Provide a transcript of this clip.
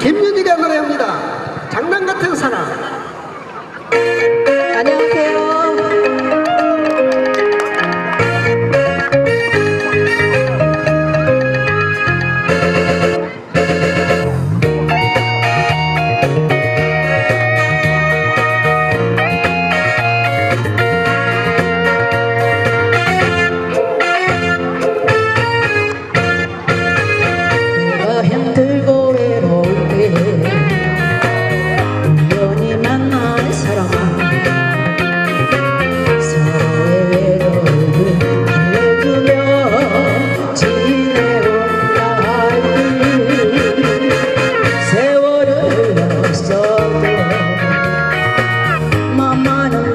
김윤희가 노래합니다. 장난 같은 사랑. 안녕하세요.